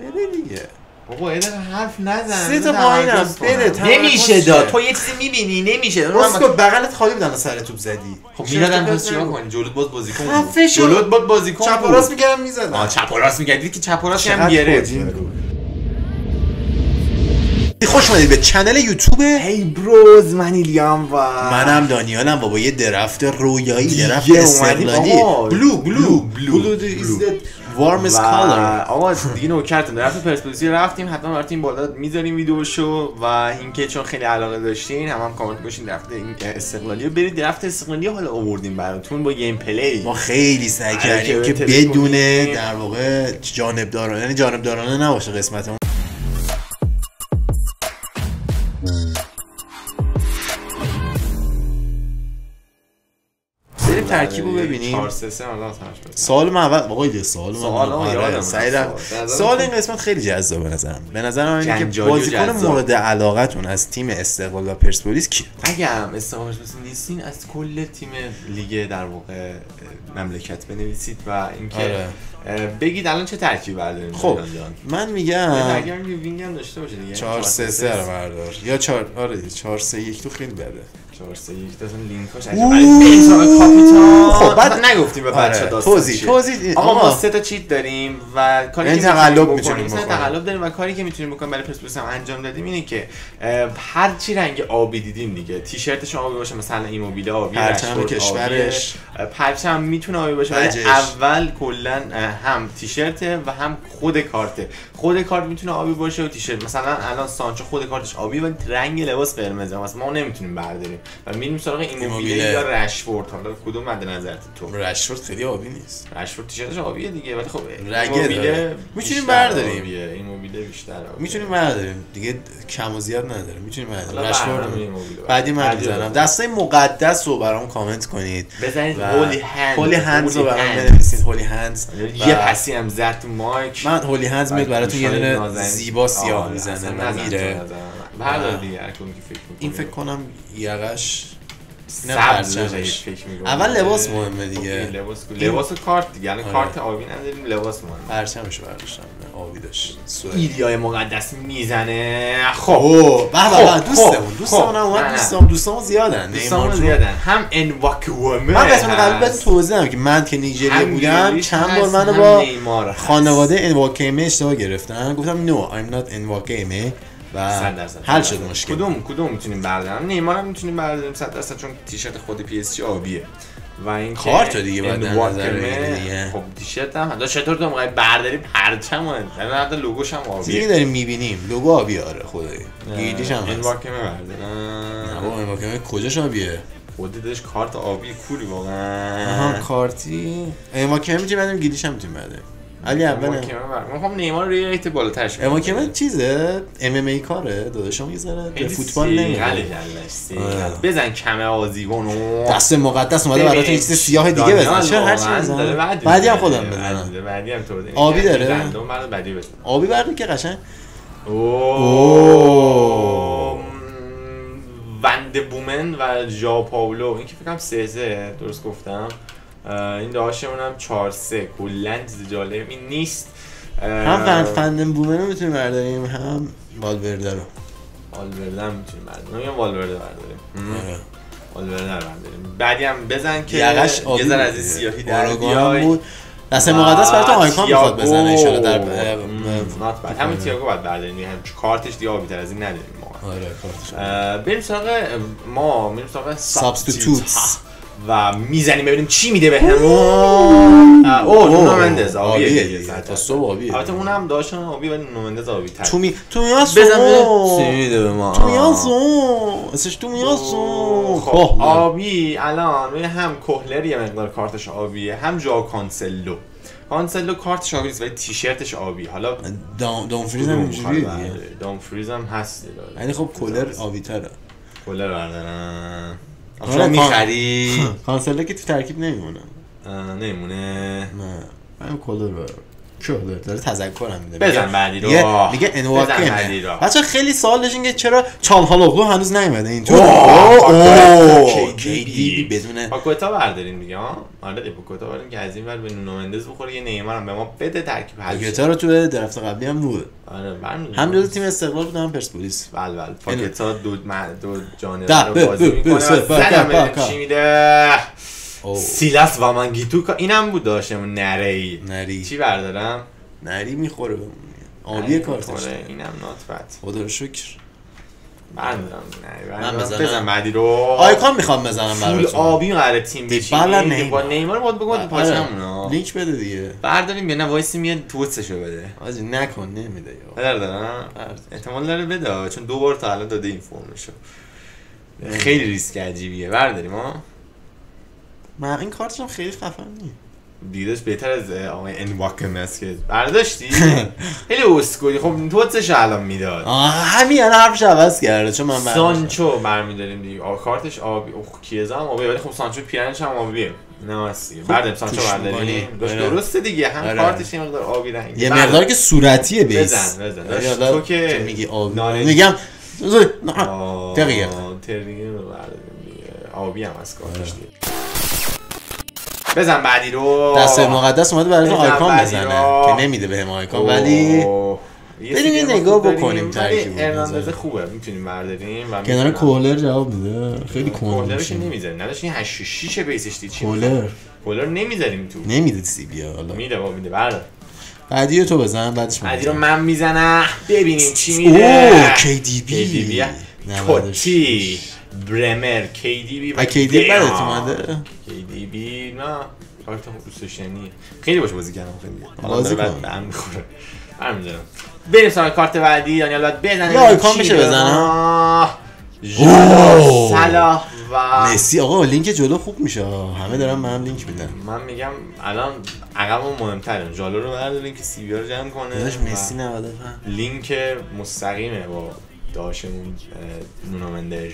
بده دیگه. بابا یه دقیقه حرف نزن. سه تا پایینم تمرکز نمیشه شه. داد. تو یه چیزی می‌بینی؟ نمیشه. اسکو بغلت خالی بودن سر توپ زدی. خب می‌دادن پس چیکار. کنی؟ جلوت باز بازیکن شو. جلوت باز بازیکن چپ و بود. راست میگردم می‌زدم آه چپ و راست میگردی که چپ و راست هم گرفت. خوش اومدید به چنل یوتیوب. هی بروز من ایلیام و منم دانیالم بابا. یه درفت رویایی درفت. استقلالی. بلو بلو بلو، بلو warmest و color. آقا دیگه نوکرتون درفت پرسپولیسی رفتیم حتما براتون بالا می‌ذاریم ویدیوشو و اینکه چون خیلی علاقه داشتین هم هم کامنت باشین درفت این استقلالی رو برید. درفت استقلالی حالا آوردیم براتون با گیم پلی. ما خیلی سعی کردیم که که به بدون تلفنی- در واقع جانبدارانه یعنی جانبدارانه نباشه قسمت بریم ترکیب رو ببینیم 4 3 3 حالا تماش بزنیم. سوال من اول آقا یه سوال من سوال آره، یادم سعی رفت. رفت. سوال. این قسمت خیلی جذاب به نظرم به نظرم اینه که بازیکن. مورد علاقتون از تیم استقلال و پرسپولیس کی اگه هم استقامش نیستین از کل تیم لیگ در واقع مملکت بنویسید و اینکه آره. بگید الان چه ترکیبی برداریم خب. من میگم ترکیب هم که wing هم داشته باشه دیگه 4 3 3 رو بردار یا 4 آره 4 3 1 تو خیلی بده 4 3 1 تا عجیبه ولی بنزا کاپیتان خب، بعد- نگفتیم به بچه آره، داستان توضیح-. توضیح- آقا ما. سه تا چیت داریم و کاری یعنی که تقلب می‌تونیم بکنیم. تقلب داریم و کاری که می‌تونیم بکنیم برای پرسپولیس هم انجام دادیم اینه که هر چی رنگ آبی دیدیم دیگه تیشرتش آبی باشه مثلا ایموبیل آبی پرچم کشورش. پرچم می‌تونه آبی باشه ولی. اول کلا هم تیشرته و هم خود کارته خود کارت می‌تونه آبی باشه و تیشرت مثلا الان سانچو خود کارتش آبی و رنگ لباس قرمزه ما نمی‌تونیم برداریم و میریم سراغ ایموبیل ایموبیله. یا رشفورد حالا کدوم مد نظرت تو؟ رشفورد خیلی آبی نیست. رشفورد تیشرتش آبیه دیگه ولی خب ایموبیله. می‌تونیم برداریم. ایموبیله بیشتر آبیه. می‌تونیم برداریم. دیگه کم و زیاد نداره می‌تونیم برداریم. رشفورد ایموبیله بعدی من بزن. دستای مقدس رو برام کامنت کنید. بزنید هولی هند هولی هندز رو برام هند. بنویسید. هولی هندز یه پسی هم زد مایک. من هولی هندز میاد براتون یه دونه. زیبا سیاه می‌زنه میره. بردار دیگه هر که فکر می‌کنی. این فکر کنم یقش سبز پرچمش. بهش فکر می‌کنم. اول لباس مهمه دیگه. خب، لباس لباس و کارت دیگه الان آره. کارت آبی نداریم لباس مهمه پرچمش برداشتم آبی داشت. ایلیای مقدس می‌زنه خب به خب، به به دوستمون خب، دوستمون خب. هم اومد. دوستام دوستامون زیادن جون. زیادن هم انواکومه من قسمت قبل هست. توضیح دادم که من که نیجریه بودم چند بار منو با. خانواده انواکیمه اشتباه گرفتن گفتم نو I'm not انواکیمه و صد درصد. حل شد مشکل. کدوم کدوم می‌تونیم برداریم؟ نیمار هم می‌تونیم برداریم. 100 درصد چون تیشرت خود پی اس جی آبیه. و این کارت دیگه در نظر دیگه. خب تیشرت هم حالا چطور تو می‌خوای برداری پرچم یعنی حتی لوگوش هم آبیه. داریم می‌بینیم. لوگو آبی آره خدایی. گیریش هم این واکمه نه بردارم بابا انواکیمه کجاش آبیه؟ خودت داشت کارت آبی کولی آها واقعا کارتی انواکیمه می‌تونیم بدیم گیریش هم می‌تونیم بدیم علی اول بردارم خب نیمار رو یه ریت بالاترش انواکیمه چیزه ام ام ای کاره داداشم یه ذره به فوتبال نمیاد. بزن کمه آزیگون. و دست مقدس اومده براتون یه چیز سیاه دیگه بزن. چرا هر چی بزن بعدی هم. خودم بزنم. بعدی- هم تو بزن. آبی داره؟ بعدی بزن آبی برده که قشنگ؟ اوه. وند بومن و ژا پاولو. این که فکرم سه درست گفتم. این داشتمون هم چهار سه. کلا چیز جالبی نیست. اه، هم فن فندن بومن رو می‌تونیم برداریم هم والورده رو. والورده هم می‌تونیم برداریم. یا والورده برداریم. آره. والورده رو برداریم. بعدی هم بزن که یه ذره از این. سیاهی در بیای. بود. دست مقدس براتون آیکون می‌خواد بزنه. انشالله در نات همین تییاگو باید برداریم. هم کارتش دیگه آبی تر از این نداریم ما آره کارتش بریم سراغ ما میریم سراغ Substitutes. و می‌زنیم ببینیم چی میده بهمون اوه. نونو مندز. آبیه تا صبح آبیه البته اونم داشتن آبی ولی نونو مندز آبی تر. تو می تومیاسو بزن ببینیم چی میده به ما؟ تومیاسو اسمش تومیاسو خب. آبی الان روی هم کوهلر یه مقدار کارتش آبیه هم جا کانسلو. کانسلو کارتش آبی نیست ولی تیشرتش آبی. حالا دام دامفریس هم اینجوریه دیگه. دام فریز هم هست. یعنی خب کولر آبی تره. کولر بردارن آره، می‌خری؟ کانسله که تو ترکیب نمیمونه. نمیمونه. نه. من کیو داره داره تذکرم میده. بزن بعدی رو. میگه میگه بزن انواکه بعدی رو. بچه خیلی سوال داشتین که چرا چالهالوغلو هنوز نیومده؟ این تو اوه، بدون پاکوتا بردارین دیگه ها؟ آره دی پاکوتا بردارین که از این ور به نونو مندز بخوره یه نیمار هم به ما بده ترکیب حل شه. پاکتا رو تو درفت قبلی هم بود آره. هم جز تیم استقلال بود هم پرسپولیس. بله بله. پاکتا دو دو ده، جانور رو بازی می‌کنه. چی میده. اوه. سیلاس و منگیتو اینم بود داشتم نره ای نری. چی بردارم؟ نری می‌خوره آبی کارتش. آره اینم نات بد خدا رو شکر. بردارم من بزنم. بزن بعدی رو. آیکان می‌خوام بزنم فول براتون. آبی قراره تیم دیبالا بچینی. نیمار. با نیمار. باید بگم. پاچمون لینک بده دیگه. برداریم یا نه وایسی میاد توتسشو بده. آجی نکن نمیده یا. هدر دارم احتمال داره بده چون دو بار تا الان داده این فرمشو. خیلی ریسک عجیبیه. برداریم ها؟ من این کارتش هم خیلی خفن نیست. دیدش بهتر از آقای انواکم است که برداشتی؟ خیلی اسکولی. خب توتسش الان می‌داد؟ همین الان حرفش عوض کرده چون من. سانچو برمیداریم دیگه. آه، کارتش آبی اوه کیزا هم آبیه ولی خب سانچو پیرنش هم آبیه. نه هست دیگه. برداریم سانچو برداریم آره. درسته دیگه. هم آره. کارتش یه مقدار آبی رنگی یه. مقدار که صورتیه بیس. بزن بزن. تو که میگی؟ آبی میگم. برداریم دیگه. آبی هم از کارتش دیگه. بزن بعدی رو. دست مقدس اومده برای آیکان بزنه. که نمیده بهم آیکان ولی بریم یه نگاه بکنیم ترکیب ارناندز. خوبه می‌تونیم برداریم و کنار کولر جواب میده خیلی کند کولر که میشه نمی‌ذاریم. نداشت این 8 6 بیسش دید چی کولر. کولر نمی‌ذاریم تو. نمیده سی بیا حالا. میده با میده. بردار بعدی رو تو بزن بعدش من بعدی رو. من می‌زنم. ببینیم چی میده. اوه KDB KDB کوتی برمر KDB و KDB بدت اومده. KDB نه کارت خوب دوست داشتنیه خیلی باش بازی کردم خیلی. بازی داره کن. بعد به هم می‌خوره. برمی‌دارم بریم سراغ کارت بعدی دانیال باید بزنه. یه آیکان میشه بزنم؟ صلاح و مسی آقا لینک جلو خوب میشه. همه دارن من لینک میدن. من میگم الان عقبمون مهمتره. جالو رو برداریم که CB رو جمع کنه داداش و مسی 95 لینک مستقیمه با داشمون مندژ.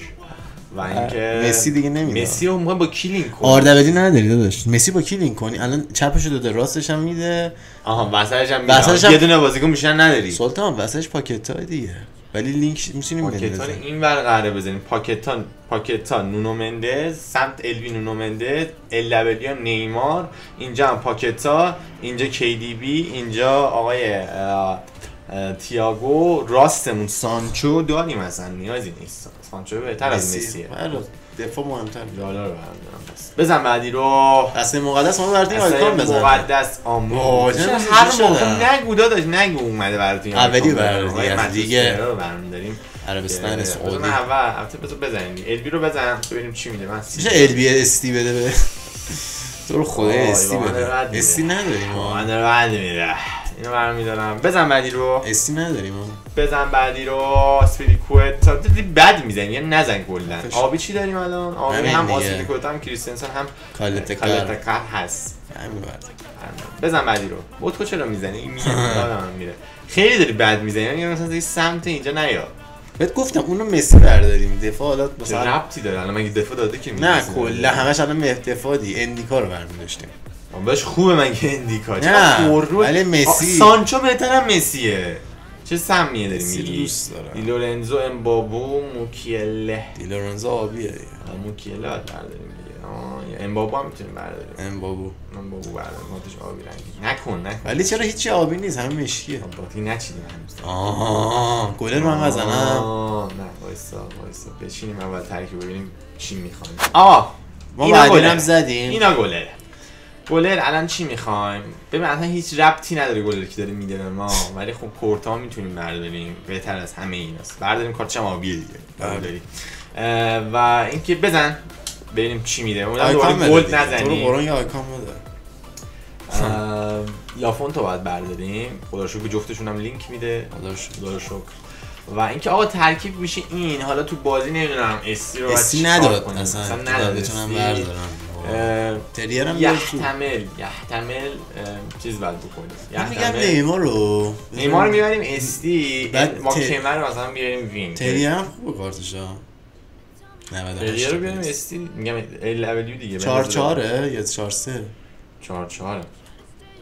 و اینکه مسی دیگه نمیده. مسی رو با کی لینک کنیم آردبدی نداری داداش. مسی با کی لینک کنی؟ الان چپشو داده راستش هم میده. آها وسطش هم وسطش وسطش هم- یه دونه بازیکن بیشتر نداری. سلطان واسهش پاکت های دیگه. ولی لینک می‌تونیم پاکتان بندازیم این ور قراره بزنیم. پاکتان پاکتان نونو مندز سمت الوی نونو مندز ال دبلیو هم نیمار. اینجا هم پاکتا اینجا کی دی بی اینجا آقای تییاگو راستمون سانچو. داریم اصلا نیازی نیست. سانچو بهتر از مسیه. دفاع مهمتر. لالا رو بس بزن بعدی رو. دسته مقدس ما براتون آیکان بزنه مقدس آمون چرا هر موقع؟ نگو داداش نگو اومده براتون اولی منچستر دیگه. رو برمی‌داریم عربستان بزن سعودی. اول البته بذار بزنیم. البی رو بزن. ببینیم چی میده. من میشه ال بی استی بده به تو رو خدا استی بده. استی نداریم ما. من بعد میده. اینو برمیدارم بزن بعدی رو. استی نداریم بزن بعدی رو. اسپیلیکوت تا دیدی بد می‌زنی یعنی نزن کلا. فش. آبی چی داریم الان؟ آبی همین هم. اسپیلیکوت هم کریستنسن هم کالتکر کالتکر هست. همین بزن بعدی رو. بوتکو چرا می‌زنی؟ این میره. خیلی داری بد می‌زنی یعنی مثلا این سمت اینجا نیا. بهت گفتم اونو مسی برداریم. دفاع حالا مثلا ربطی داره؟ الان مگه دفاع داده که نه؟ کلا همش الان به دفاع دی. اندیکا رو برمی بهش خوبه مگه اندیکا. نه، ولی مسی- سانچو بهترم مسیه. چه سمیه داری میگی؟ دوست دارم. دی لورنزو امبابو موکیله. دیلورنزو آبیه دیگه. آه، موکیله باید برداریم دیگه. امبابو هم می‌تونیم برداریم. امبابو. امبابو برداریم. ماتش آبی رنگی. نکن نکن. ولی چرا هیچی آبی نیست؟ همه مشکیه. باتی نچیدیم هنوز. آها گلر من بزنم. نه وایسا وایسا. بچینیم اول ترکیب ببینیم چی می‌خوایم. آه ما بعدین گلر. هم زدیم. اینا گلر گلر الان چی می‌خوایم؟ ببین اصلا هیچ ربطی نداره گلر که داره میده به ما. ولی خب کورتا می‌تونیم برداریم بهتر از همه ایناست. برداریم کارت آبیه دیگه. بله. اه، و اینکه بزن. ببینیم چی میده. اون دوباره گل دیگه. تو قرآن یه آیکان بده. لافونتو باید برداریم. خدا شکر جفتشون هم لینک میده. خدا شکر. و اینکه آقا ترکیب میشه این. حالا تو بازی نمی‌دونم اسی رو اسی نداد. اصلا. نداد بتونم. بردارم. اه، تریر هم بیار تو یحتمل یحتمل چیز باید بکنیم. من میگم نیمار رو. نیمار رو می‌بریم استی بعد ما کمر رو مثلا بیاریم وین. تریر هم خوبه کارتش ها 98 تریر رو بیاریم استی میگم ال دبلیو دیگه. چهار چهاره یا چهار سه؟ چهار چهار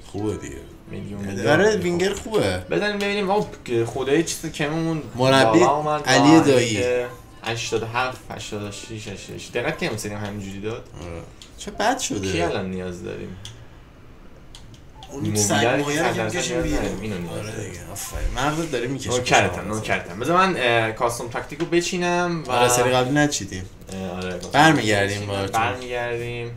خوبه دیگه. میلیون آره وینگر خوبه. بزنیم ببینیم. آب خدای چیز کممون مربی علی دایی. اینکه 87 86 86 دقت کردیم سری همینجوری داد. آره. چه بد کی شده الان نیاز داریم؟ اون سگ مویه رو بیرون. نیاز آره. دیگه آفرین. مغزت داره می‌کشه نوکرتم نوکرتم بذار من کاستوم تاکتیک رو بچینم و آره سری قبلی نچیدیم. آره برمیگردیم. باهاتون. برمیگردیم.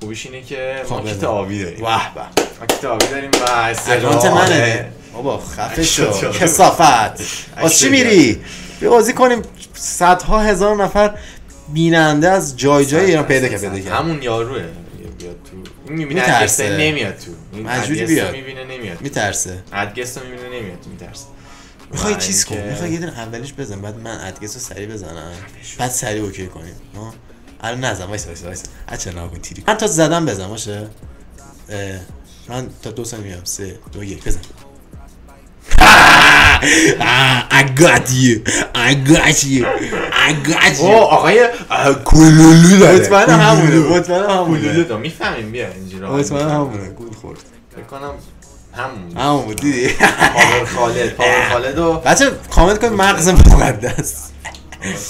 خوبیش اینه که خب ما کیت بزن. آبی داریم. واه به ما کیت آبی داریم و اکانت منه. بابا خفه شو. شو. کسافت. واسه چی میری؟ بیا بازی کنیم. صدها هزار نفر بیننده از جای جای ایران پیدا کرد پیدا کرد. همون یاروه بیاد تو می‌بینه می‌ترسه. نمیاد تو. مجبوری ادگست بیاد. می‌بینه نمیاد میترسه. ادگست می‌بینه نمیاد تو. میترسه. می‌خوای چیز کن می‌خوای یه دونه اولیش بزن بعد من ادگس رو سریع بزنم. بعد سریع اوکی کنیم. ها؟ الان نزن وایس وایس وایس اچه نکن تیری من تا زدم بزن باشه؟ من تا دو ثانیه میام. سه دو یک بزن. I got you. I got you. I got او آقای کلولو داره. مطمئن همونه. مطمئن همونه. دا می‌فهمیم بیا اینجوری. مطمئن همونه. گول خورد. فکر کنم همون. همون بود. دیدی پاور خالد. پاور خالد و بچه کامنت کن مغز مقدس.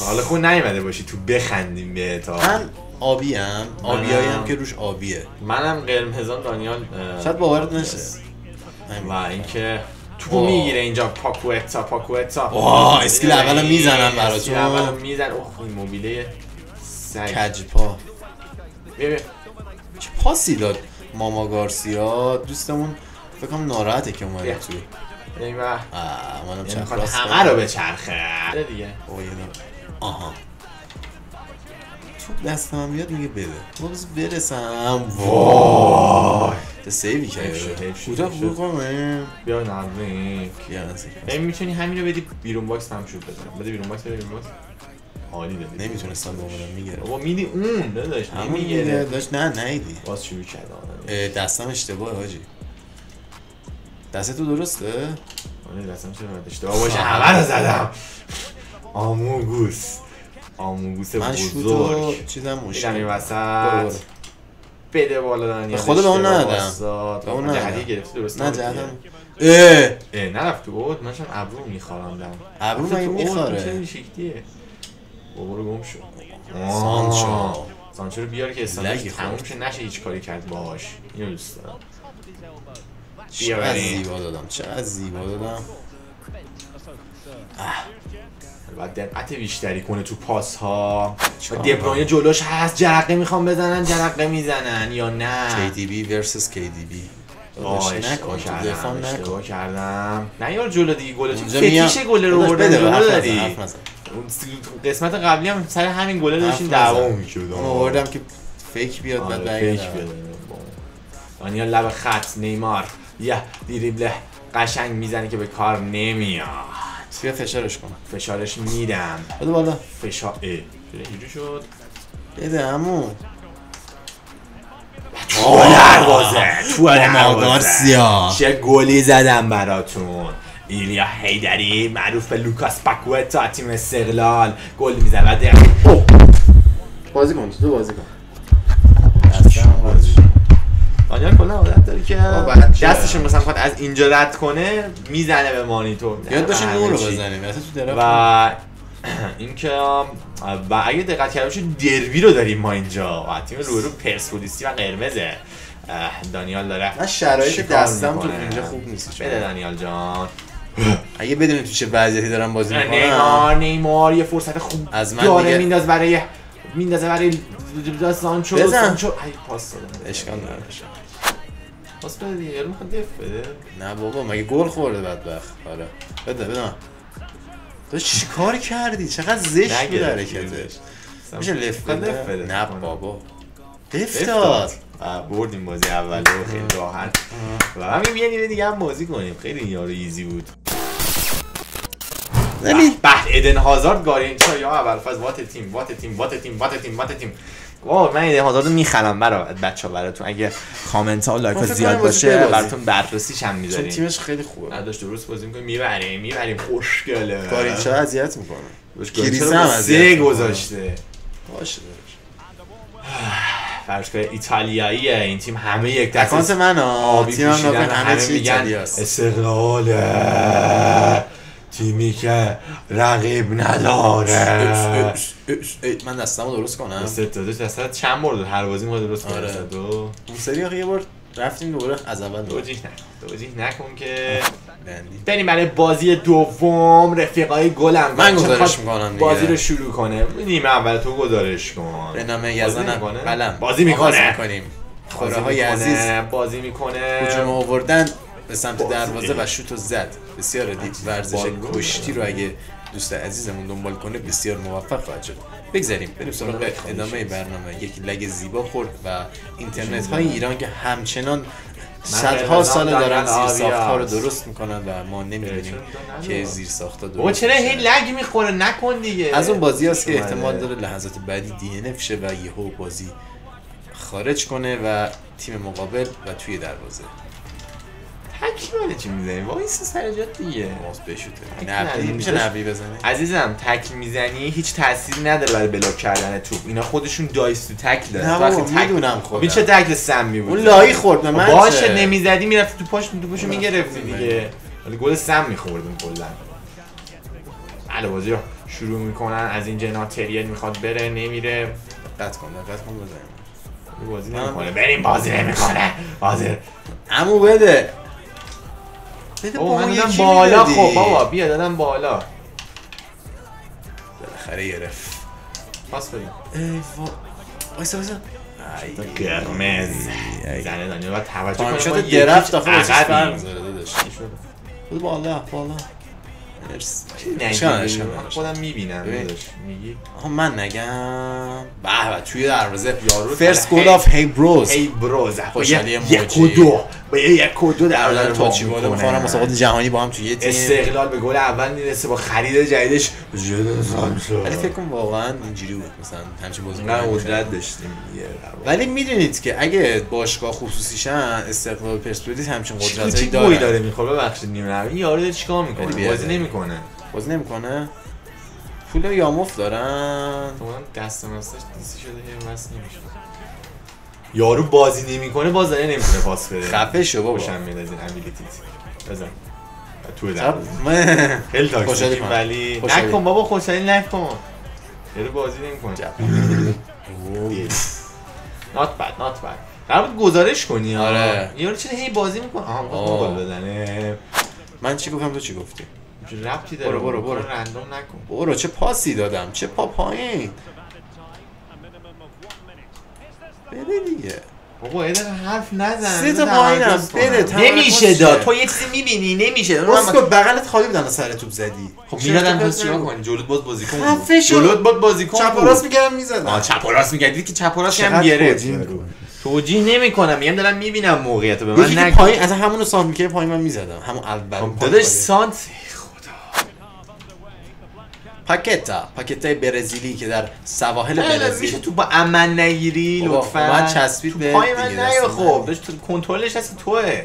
حالا خود نیومده باشی تو بخندیم به تا من آبی هم آبیایی هم که روش آبیه. منم قرمزان دانیال شاید باورت نشه. و اینکه تو. می‌گیره اینجا پاکوتا پاکوتا واه، اسکیل اولم می‌زنم براتون. اسکیل اولم میزن اوه این موبیله سگ کج پا بیا بیا چه پاسی داد ماما گارسیا دوستمون فکر کنم ناراحته که اومده بیا. تو این و آه منم می‌خواد راست همه. رو به چرخه دیگه اوه، یه. آها توپ دست من بیاد میگه بده. باز برسم. وای. چه سیوی شد، کوتاه. کنم بیا نرمه بیا نزدیک. این می‌تونی همین رو بدی بیرون باکس هم شد بزن بده بیرون باکس بده بیرون باکس. عالی دادی. نمی‌تونستم بمونم میگرم بابا میدی اون داداش نمی‌گیره داشت نه نیدی. باز شروع کرد دستم اشتباهه حاجی. دست تو درسته؟ آره دستم باید اشتباه باشه همه رو زدم. آموگوس. آموگوس من بزرگ چیزم این مشکل برو وسط برو. بده بالا به خدا به اون ندادم. به اون ندادم. گرفتی درست نه اه اه نرفت تو اوت من شم ابرو میخوارندم ابرو مگه اوت، می‌خواره؟ این چه این شکلیه بابا رو گم شد سانچو. سانچو رو بیار که استاندارش لگی تموم. شه نشه هیچ کاری کرد باهاش اینو دوست دارم چقدر. زیبا دادم چقدر زیبا دادم باید دقت بیشتری کنه تو پاس ها دبروینه جلوش هست. جرقه می‌خوام بزنن جرقه می‌زنن یا نه؟ KDB versus KDB آه، اشتباه کردم اشتباه کردم. نه یار جلو دیگه گل فتیش گل رو بردن جلو س- قسمت قبلی هم سر همین گله داشتین حرف دعوا. می‌شد آوردم که fake بیاد بعد آره،. fake بده. دانیال لب خط نیمار. یه دریبله قشنگ می‌زنه که به کار نمیاد. بیا فشارش کن فشارش میدم. بده بالا. فشار اه. چرا اینجوری شد. بده عمو. تو دروازه. تو دروازه. چه گلی زدم براتون. ایلیا هیدری معروف به لوکاس پاکوتا تیم استقلال. گل می‌زنه بازی کن تو بازی کن. دانیال کلا عادت داره که. دستش مثلا می‌خواد از اینجا رد کنه می‌زنه به مانیتور. یاد داشتیم نور رو درخت و اینکه و اگه دقت کرده باشید دربی رو داریم ما اینجا. و تیم رو رو پرسپولیسی و قرمزه. دانیال داره من شرایط دستم تو؟ اینجا خوب نیست. بده دانیال جان. اگه بدونی تو چه وضعیتی دارم بازی می‌کنم. نیمار نیمار یه فرصت خوب از من داره مینداز برای میندازه برای سانچو بزن. سانچو ای پاس دادم اشکال نداره. پاس بده دیگه یارو می‌خواد دف بده. نه بابا مگه گل خورده بدبخت؟ آره. بده بده. تو چیکار کردی؟ چقدر زشت بود حرکتش. میشه لفت می‌خواد بده. نه بابا. لفت دف داد. بردیم بازی اول خیلی راحت. و همین یه نیمه دیگه هم بازی کنیم. خیلی یارو ایزی بود. نمی به. ادن هازارد گارینچا یا اول فاز وات تیم وات تیم وات تیم وات تیم وات تیم. واو من ادن هازارد رو می‌خرم برا بچه ها براتون. اگه کامنت ها و لایک ها من زیاد باشه. براتون بررسیش هم چون می‌ذاریم تیمش خیلی خوبه. نداشت درست بازی می‌کنیم. می‌بریم می‌بریم. خوشگله. گارینچا اذیت می‌کنه. رو هم سه. گذاشته؟ باشه داداش. ورزشگاه ایتالیاییه. این تیم همه یک اکانت دست من ها آبی همه همه چی میگن ایتالیاست. استقلال تیمی که رقیب نداره. من دستمو درست کنم. استعدادش اصلا چند بار هر بازی ما درست آره. کرده دو. اون سری آخه یه بار رفتیم دوباره از اول توجیه نکن. توجیه نکن که. بریم برای بازی دوم رفیقای گلم. من گزارش می‌کنم دیگه. بازی رو شروع کنه؟ نیمه اول تو گزارش کن. به نام بازی یزدان می‌کنه؟ قلم بازی می‌کنه. می‌کنیم. خوره های. عزیز. بازی می‌کنه. هجوم آوردن. به سمت. دروازه و شوت زد بسیار ورزش. کشتی رو اگه دوست عزیزمون دنبال کنه بسیار موفق خواهد شد بگذاریم بریم سراغ ادامه برنامه یک لگ زیبا خورد و اینترنت های ایران که همچنان صدها سال دارن زیر ساختها رو. درست می‌کنن و ما نمی‌دونیم چرا که؟ زیر ساختا درست چرا هی. لگ می‌خوره نکن دیگه از اون بازی هست که. احتمال داره لحظات بعدی دی ان شه و یهو بازی خارج کنه و تیم مقابل و توی دروازه تکل چی می‌زنی؟ وایس سر جات دیگه. ماس بشوته. نبی. میشه نبی بزنی. عزیزم تکل می‌زنی هیچ تأثیری نداره برای بلاک کردن توپ. اینا خودشون دایس تو تکل داره تو وقتی بابا، تکل- می‌دونم خب خودم. این چه تکل سمی بود اون لایی خورد به من باشه؟ نمی‌زدی می‌رفتی تو پاش تو پاشو می‌گرفتی رفت دیگه. ولی گل سم میخوردیم کلا. بله بازی رو شروع می‌کنن. از این جنا تریل می‌خواد بره نمیره. قطع کن دقت کن بزنیم. بازی نمی‌کنه. بریم بازی نمی‌کنه. بازی عمو بده. بده من اون یکی بالا. خب بابا بیا دادم بالا. بالاخره گرفت. پاس بدیم. ای وا وایسا وایسا. ای. زنه دانیال باید توجه شات ما درفت با عقبیم. می‌ذاره داداش. بود بالا بالا. نداره. خودم می‌بینم میگی؟ آها من نگم. به به توی دروازه یارو فرست. گل آف هی بروز با خوشحالی موجی. یک و دو. با یه یک و دو در در تا تاچی بالا می‌خوام مسابقات جهانی با هم توی یه تیم. استقلال به گل اول می‌رسه با خرید جدیدش. ولی فکر کنم واقعا اینجوری بود مثلا همچین بازی نه قدرت داشتیم ولی می‌دونید که اگه باشگاه خصوصیشن استقلال پرسپولیس همچین قدرتی گوی داره. داره می‌خوره؟ ببخشید نیمه این یارو چیکار می‌کنه. بازی نمی‌کنه. بازی نمی‌کنه؟ پول یاموف دارن؟ تو دست مستش دیسی شده یه بس نمیشه یارو بازی نمی‌کنه باز داره نمی‌تونه پاس بده. خفه شو بابا. خوشم میاد از این بزن. تو خب در من خیلی کنم. ولی. نکن بابا خوشحالی نکن. یارو بازی نمی‌کنه. نات بد نات بد قرار بود گزارش کنی. آره. یارو چرا هی بازی می‌کنه؟ آها. گل بزنه. من چی گفتم؟ تو چی گفتی؟ چه ربطی داره برو، برو، برو. رندوم نکن. برو چه پاسی دادم؟ چه پا پایین؟ بده دیگه. بابا حرف نزن سه تا پایینم. تمرکز نمیشه شه. داد. تو یه چیزی می‌بینی؟ نمیشه. اسکو بغلت خالی بودن سر توپ زدی. خب تو پس چیکار؟ کنی؟ جلوت باز بازیکن بود. خفه شو. جلوت باز بازیکن چپ و بود. راست میگردم می‌زدم. آه چپ و راست میگردی که چپ و راست هم گرفت توجیه نمی‌کنم. میگم دارم می‌بینم موقعیت رو به من که نگو. پایین از همونو سانت می‌کرد پایین من می‌زدم. همون اول خب داداش سانت پاکتا پاکتای برزیلی که در سواحل برزیل. میشه تو با امن نگیری لطفا. اومد چسبید تو به پای من نه خب. کنترلش هستی توه.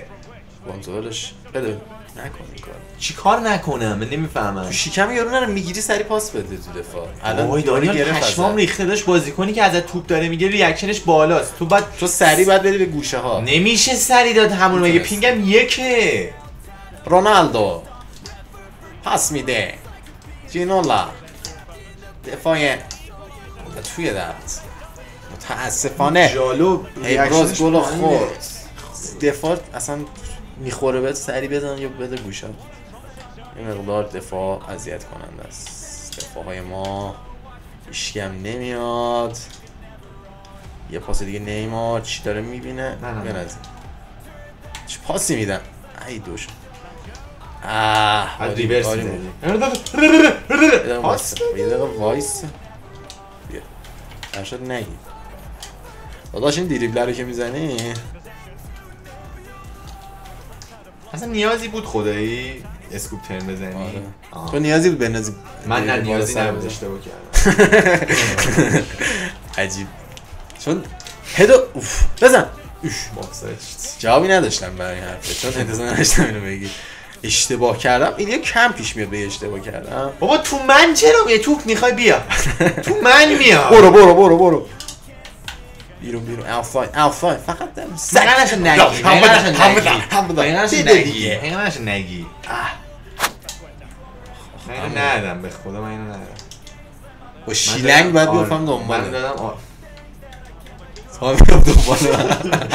کنترلش؟ بده. نکن کار. چی کار نکنم؟ من نمی‌فهمم. تو شکم یارو نره می‌گیری سری پاس بده تو دفاع. وای یارو دانیال گرفت پشمام. ریخته داشت بازیکنی که ازت توپ داره میگه ریاکشنش بالاست. تو بعد تو سری باید بری به گوشه ها نمیشه سری داد همون مگه. پینگم یکه. رونالدو. پاس میده. جینولا دفاع توی دست متاسفانه جالو ابراز گل خورد دفاع اصلا می‌خوره بهت سری بزن یا بده گوشه این مقدار دفاع اذیت کننده است دفاع های ما هم نمیاد یه پاس دیگه نیمار چی داره می‌بینه نه، نه،. چه پاسی میدن ای دوش آه بعد عالی، reverse یه دقیقه وایس بیا ارشاد نگی داداش این دریبلر رو که می‌زنی اصلا نیازی بود خدایی scoop turn بزنی آره. تو نیازی بود بندازی من نه نیازی نبود. اشتباه کردم عجیب چون هدو اوف بزن اوش جوابی نداشتم برای این حرفه چون انتظار نداشتم اینو بگی اشتباه کردم. این یه کم پیش میاد به اشتباه کردم. بابا تو من چرا یه توپ می‌خوای بیا؟ تو من میاد برو برو برو برو. بیرون بیرون. آفاین آفاین فقط دم حقیقتش نگی. بده، نگی. بده نگی. من اینو ندادم. به خدا من اینو ندادم. با شیلنگ باید آره. بیفتم من دنبال دادم آ- تا بیام دنبال من.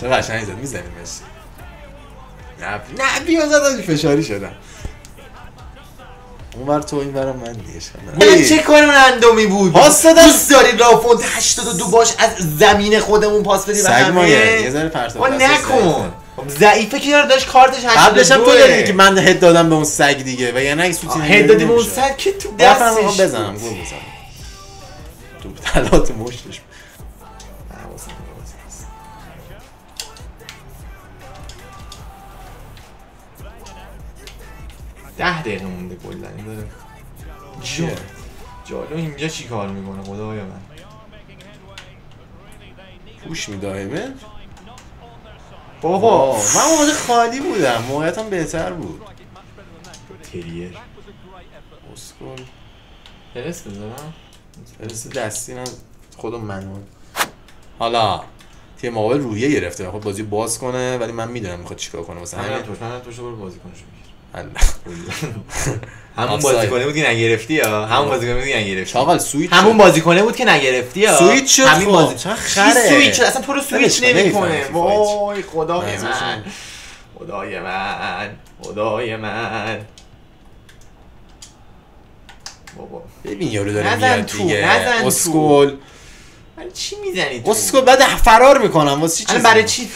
چه قشنگ زد. میزنیمش نه نه بیا زدم فشاری شدم. اون بر تو این برم من دیگه من چه اندومی بود؟ پاس دادم. دوست داری رافونت 82 باش از زمین خودمون پاس بدی سگ مایه یه ذره پرتاب. نکن. خب ضعیفه که یار داشت کارتش 82 قبلش هم تو دادی که من هد دادم به اون سگ دیگه و یعنی اگه سوتی هد دادی به اون سگ که تو دستش بزنم گل بزنم تو تلات مشتش ده دقیقه مونده کلا این داره؟ جا- جالو اینجا چی کار می‌کنه؟ خدایا من. پوش میداهمه بابا. من موقع خالی بودم. موقعیتم بهتر بود. تریر اسکول پرس بذارم پرس دستی نه. خودم منون حالا تیم مقابل روحیه گرفته. خود بازی باز کنه ولی من می‌دونم می‌خواد چیکار کنه. من همین. توش برو بازی بگیر الله. همون. بازیکنه بود که نگرفتی یا؟ همون بازیکنه بود که نگرفتی؟ چاقال سویچ همون بازیکنه بود که نگرفتی یا؟ سویچ شد همین خب. بازی خره. سویچ شد؟ اصلا تو رو سویچ نمی‌کنه. وای خدای منظورش من. خدای من. خدای من. بابا. ببین یارو داره نزن میاد تو، دیگه. اسکول. برای چی می‌زنی تو؟ اسکول بعد فرار می‌کنم. واسه چی؟ برای چی.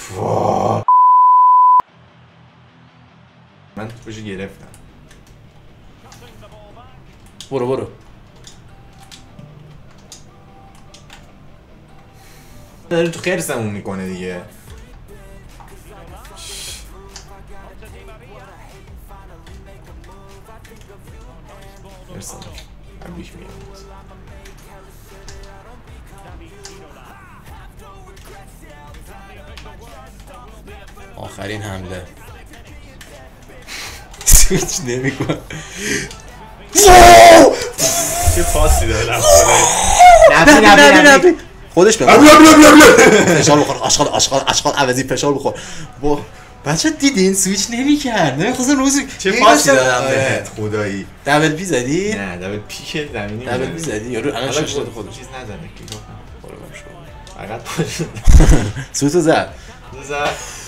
من توشو گرفتم. برو برو. داره تو خرسمون می‌کنه دیگه. آخرین حمله. سویچ نمیکن چه پاسی دادم نبی نبی نبی خودش به فشار بخور آشغال آشغال آشغال عوضی فشار بخور. با بچه دیدین؟ سویچ نمی‌کرد. نمی‌خواست روزی چه پاسی دادم آره. بهت خدایی. دبل بی زدی؟ نه دبل پیک زمینی دبل. بی زدی؟ یارو الان شش داده خودش. چیز نزنه. فقط پاش سوتو زد.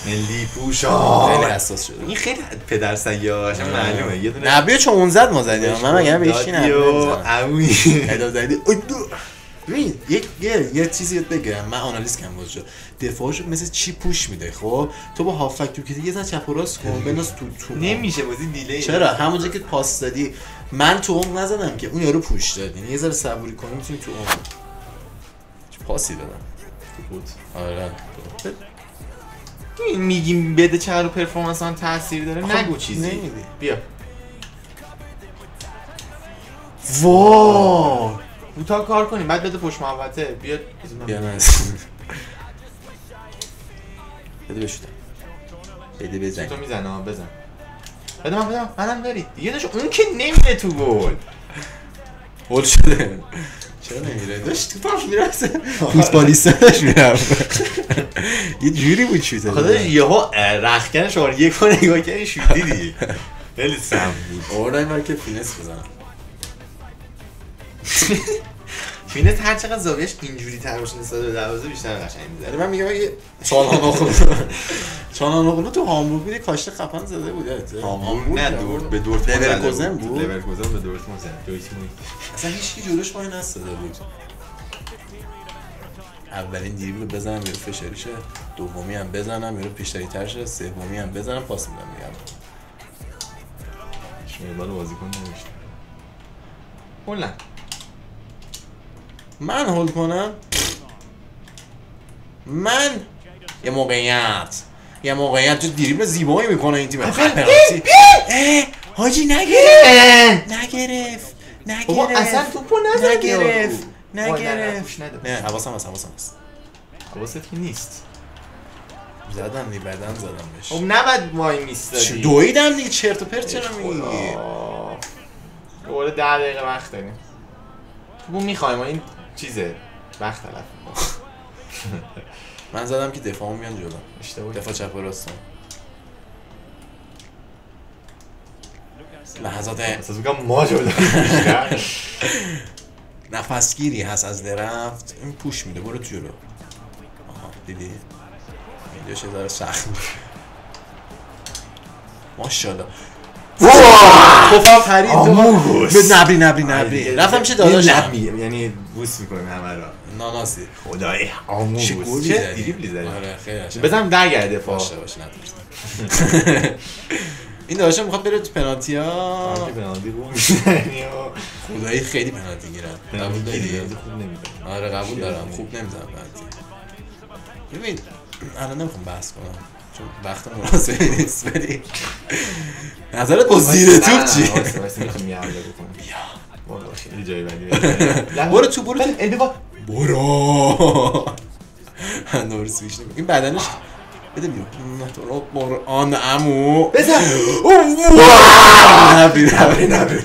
ملی پوشا. خیلی حساس شده. این خیلی پدر سیاش معلومه. یه دونه نبیه چون اون زد ما زدیم. من مگه به و نبیه عمویی ادام زدی. ببین یک یه یه چیزی بهت بگم. من آنالیز کردم واسه دفاعش مثل چی پوش میده خب؟ تو با هافک تو که یه ذره چپ و راست کن بنداز تو تو. نمیشه بازی دیلی چرا؟ همونجا که پاس دادی. من تو عمق نزدم که اون یارو پوش داد. یعنی یه ذره صبوری کنی می‌تونی تو چه پاسی دادم. بود. آره. این میگیم بده چقدر رو پرفورمنس من تاثیر داره؟ خب، نگو چیزی. نمیدی. بیا. وای. رو تا کار کنیم. بعد بده پشت محوطه. بیا. بیا بده بشودم بده بزن تو می‌زنه. ها بزن. بده من بدم منم داری. دیگه داشت اون که نمیره تو گل. هول شده. چرا نمیره داشت تو پاش می‌رفته فوتبالیستا داشت می‌رفت. یه جوری بود شوته خداش یهو رخکن شماره یک رو نگاه کردی شوت دیدی خیلی سم بود. اوردن من که finesse بزنم. finesse هر چقدر زاویهش اینجوری تر باشه نسبت به دروازه بیشتر قشنگ می‌زنه من میگم اگه چالهانوغلو چالهانوغلو تو هامبورگ بود یه کاشته خفن زده بود یادته؟ نه دور به دورتموند لورکوزن بود. لورکوزن به دورتموند زد دورتموند اصلا هیچ کی جلوش وای نستاده بود. اولین دریبل بزنم یارو فشاری شه دومی هم بزنم یارو پیشتری تر شه سومی هم بزنم پاس میدم میگم شما بالا بازیکن نمیشه کلا. من هول کنم؟ من؟ یه موقعیت. یه موقعیت. تو دریبل زیبایی می‌کنه این تیم. پنالتی اه، حاجی نگرفت. نگرفت. بابا اصلا نگرفت. توپو نگرفت. نگرفت. نه حواسم هست حواسم هست. حواست که نیست. زدم دی بعدم زدم بهش. خب نباید وای میستادی. دویدم دیگه چرت و پرت چرا میگی؟ دوباره ده دقیقه وقت داریم. توپو می‌خوایم. این چیزه؟ وقت تلف من زدم که دفاعمون میان جلو. اشتباه دفاع چپ و راستم لحظات. احساس می‌کنم ما جلو. نفسگیری هست از درفت. این پوش میده. برو جلو. آها دیدی؟ ویدیوش یه ذره سخت ماشاءالله. خفاف. خرید به نبری نبری نبری رفتم چه داداشم یعنی بوس می‌کنیم همه را ناناسی خدای چه آموز چه زدی؟ دریبلی زدی؟ آره. بزنم درگرده دفاع باشه باشه این داداشم می‌خواد بره تو پنالتی ها. پنالتی خدایی خیلی پنالتی گیرن. قبول داری؟ خوب نمی‌زنی آره قبول دارم. خوب. نمی‌زنم پنالتی. ببین الان نمی‌خوام بحث کنم. وقت مناسبی نیست ولی نظرت با زیر توپ چی می‌خوام یه حمله بکنم بیا. والا خیلی جای بدی. برو تو برو تو. برو. نور سویش این بدنش بده بیرون. تو رو قرآن امو بزن. نبری نبری نبری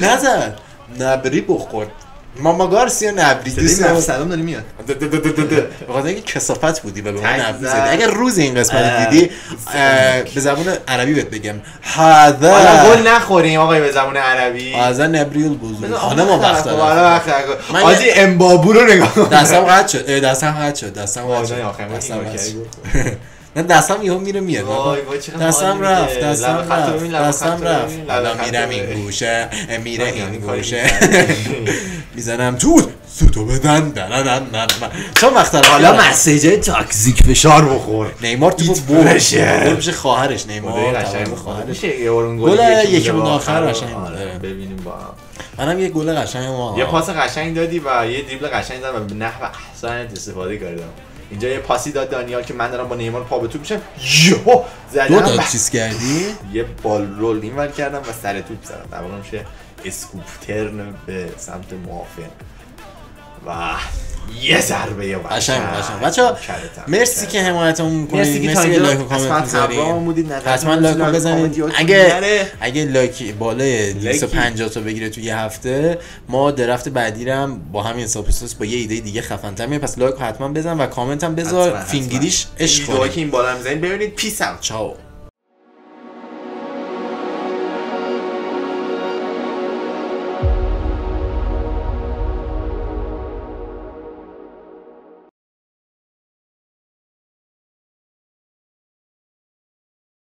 نزن. نبری بخور. ماما گارسیا نبری دوست دارم. سلام داری میاد. به خاطر اینکه کسافت بودی و به من نبری زد. زدی. اگر روز این قسمت. دیدی به زبان عربی بهت بگم. هذا گل نخوریم آقای به زبان عربی. هذا نبریل بزرگ آقا وقت خب،. من حاجی امبابو رو نگاه دستم قطع شد. دستم قطع شد. دستم وای، شد. نه دستم یهو میره میاد دستم رفت. دستم رفت دستم رفت رو میرم این. گوشه میره این یعنی کاری گوشه. می‌زنم تو سوتو بدن دنن چون وقت حالا مسیجای تاکسیک فشار بخور نیمار تو پرشه. گل میشه خواهرش نیمار. خواهرش گل یکی مونده بود آخر قشنگ آره،. ببینیم با هم. منم یه گل قشنگ یه پاس قشنگ دادی و یه دریبل قشنگ دادم و به نحو احسنت استفاده کردم اینجا یه پاسی داد دانیال که من دارم با نیمار پا به توپ میشم. یهو دو زدم تا و چیز کردی؟ یه ball roll اینور کردم و سر توپ زدم. در واقع میشه scoop turn به سمت موافق. و یه ضربه یه قشنگ قشنگ. بچا مرسی که حمایتمون می‌کنید مرسی که مرسی لایک و کامنت می‌ذارید. حتما لایک بزنید. اگه. اگه لایک بالای لایکی. 250 تا بگیره تو یه هفته ما draft بعدی هم با همین حساب با یه ایده دیگه خفن‌تر میاد پس لایک حتما بزن و کامنت هم بذار. فینگلیش این عشق که این بالا می‌زنید ببینید. peace out ciao.